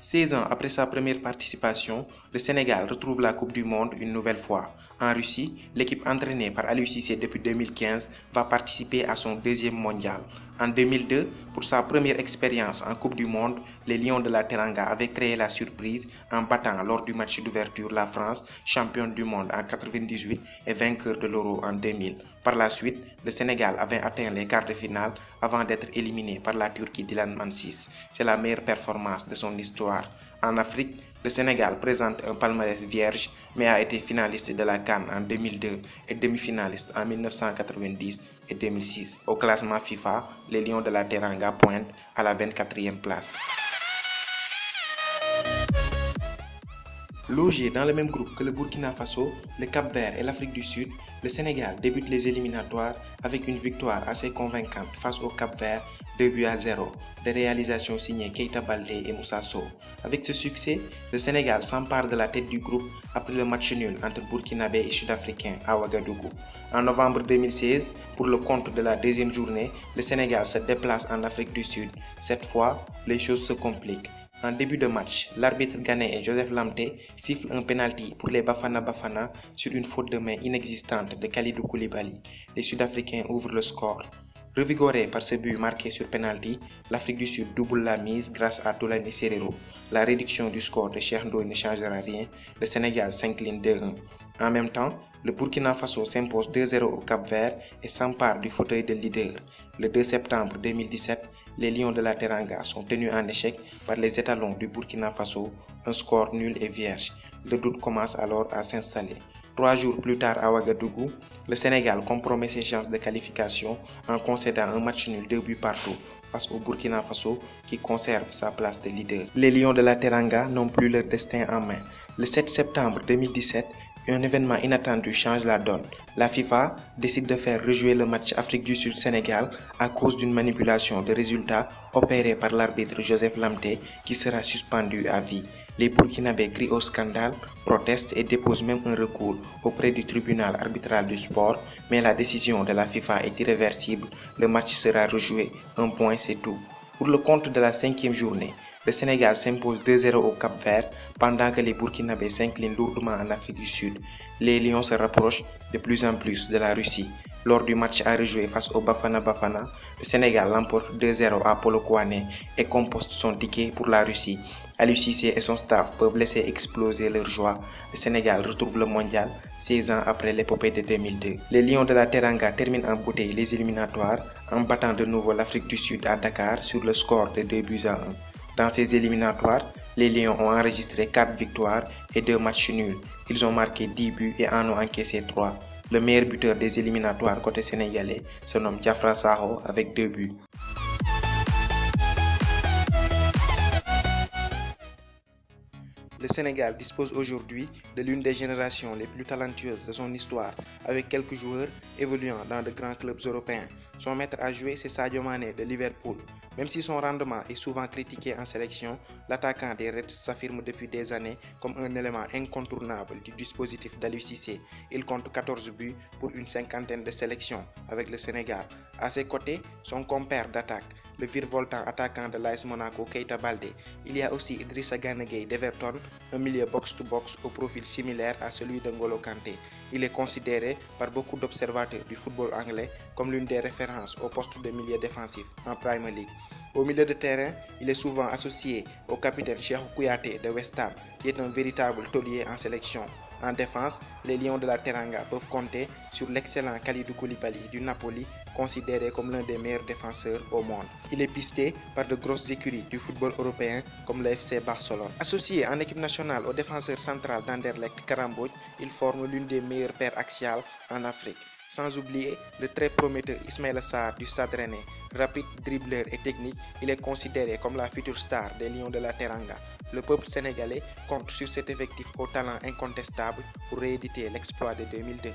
16 ans après sa première participation, le Sénégal retrouve la Coupe du Monde une nouvelle fois. En Russie, l'équipe entraînée par Aliou Cissé depuis 2015 va participer à son deuxième mondial. En 2002, pour sa première expérience en Coupe du Monde, les Lions de la Teranga avaient créé la surprise en battant lors du match d'ouverture la France, championne du monde en 98 et vainqueur de l'Euro en 2000. Par la suite, le Sénégal avait atteint les quarts de finale avant d'être éliminé par la Turquie d'Ilan Mansis. C'est la meilleure performance de son histoire. En Afrique, le Sénégal présente un palmarès vierge mais a été finaliste de la Cannes en 2002 et demi-finaliste en 1990 et 2006. Au classement FIFA, les Lions de la Teranga pointent à la 24e place. Logé dans le même groupe que le Burkina Faso, le Cap-Vert et l'Afrique du Sud, le Sénégal débute les éliminatoires avec une victoire assez convaincante face au Cap-Vert 2 buts à 0, des réalisations signées Keita Baldé et Moussa Sow. Avec ce succès, le Sénégal s'empare de la tête du groupe après le match nul entre Burkinabé et Sud-Africains à Ouagadougou. En novembre 2016, pour le compte de la deuxième journée, le Sénégal se déplace en Afrique du Sud. Cette fois, les choses se compliquent. En début de match, l'arbitre ghanéen Joseph Lamté siffle un penalty pour les Bafana Bafana sur une faute de main inexistante de Khalidou Koulibaly. Les Sud-Africains ouvrent le score. Revigoré par ce but marqué sur penalty, l'Afrique du Sud double la mise grâce à Toulani Serero. La réduction du score de Cheikh ne changera rien. Le Sénégal s'incline 2-1. En même temps, le Burkina Faso s'impose 2-0 au Cap Vert et s'empare du fauteuil de leader. Le 2 septembre 2017, les Lions de la Teranga sont tenus en échec par les étalons du Burkina Faso, un score nul et vierge. Le doute commence alors à s'installer. Trois jours plus tard à Ouagadougou, le Sénégal compromet ses chances de qualification en concédant un match nul deux buts partout face au Burkina Faso qui conserve sa place de leader. Les Lions de la Teranga n'ont plus leur destin en main. Le 7 septembre 2017, un événement inattendu change la donne. La FIFA décide de faire rejouer le match Afrique du Sud-Sénégal à cause d'une manipulation de résultats opérée par l'arbitre Joseph Lamté qui sera suspendu à vie. Les Burkinabés crient au scandale, protestent et déposent même un recours auprès du tribunal arbitral du sport, mais la décision de la FIFA est irréversible. Le match sera rejoué. Un point, c'est tout. Pour le compte de la cinquième journée, le Sénégal s'impose 2-0 au Cap Vert pendant que les Burkinabés s'inclinent lourdement en Afrique du Sud. Les Lions se rapprochent de plus en plus de la Russie. Lors du match à rejouer face au Bafana Bafana, le Sénégal l'emporte 2-0 à Polokwane et composte son ticket pour la Russie. Aliou Cissé et son staff peuvent laisser exploser leur joie. Le Sénégal retrouve le mondial 16 ans après l'épopée de 2002. Les Lions de la Teranga terminent en bouteille les éliminatoires en battant de nouveau l'Afrique du Sud à Dakar sur le score de 2 buts à 1. Dans ces éliminatoires, les Lions ont enregistré 4 victoires et 2 matchs nuls. Ils ont marqué 10 buts et en ont encaissé 3. Le meilleur buteur des éliminatoires côté sénégalais se nomme Diafra Saho avec 2 buts. Le Sénégal dispose aujourd'hui de l'une des générations les plus talentueuses de son histoire, avec quelques joueurs évoluant dans de grands clubs européens. Son maître à jouer, c'est Sadio Mané de Liverpool. Même si son rendement est souvent critiqué en sélection, l'attaquant des Reds s'affirme depuis des années comme un élément incontournable du dispositif d'Aliou Cissé. Il compte 14 buts pour une cinquantaine de sélections avec le Sénégal. À ses côtés, son compère d'attaque, le virevoltant attaquant de l'AS Monaco Keita Baldé. Il y a aussi Idrissa Gana Gueye d'Everton, un milieu box-to-box au profil similaire à celui de N'Golo Kanté. Il est considéré par beaucoup d'observateurs du football anglais comme l'une des références au poste de milieu défensif en Premier League. Au milieu de terrain, il est souvent associé au capitaine Cheikh Kouyaté de West Ham, qui est un véritable taulier en sélection. En défense, les Lions de la Teranga peuvent compter sur l'excellent Khalidou Koulibaly du Napoli, considéré comme l'un des meilleurs défenseurs au monde. Il est pisté par de grosses écuries du football européen comme le FC Barcelone. Associé en équipe nationale au défenseur central d'Anderlecht Karamboj, il forme l'une des meilleures paires axiales en Afrique. Sans oublier le très prometteur Ismaël Sarr du Stade Rennais. Rapide, dribbleur et technique, il est considéré comme la future star des Lions de la Teranga. Le peuple sénégalais compte sur cet effectif au talent incontestable pour rééditer l'exploit de 2002.